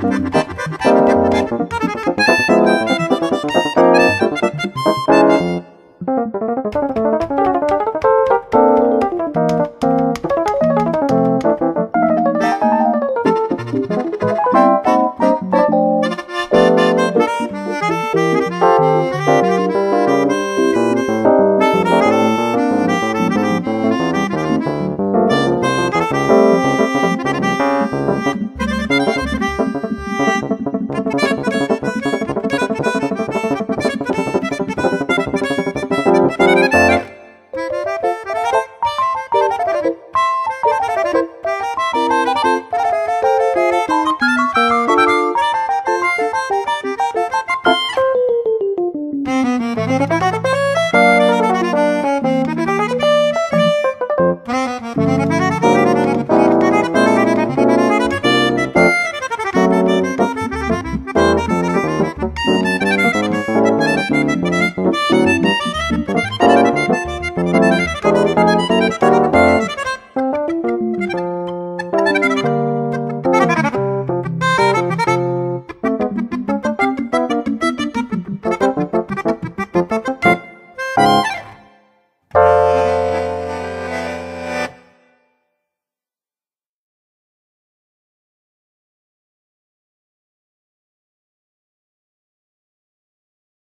Música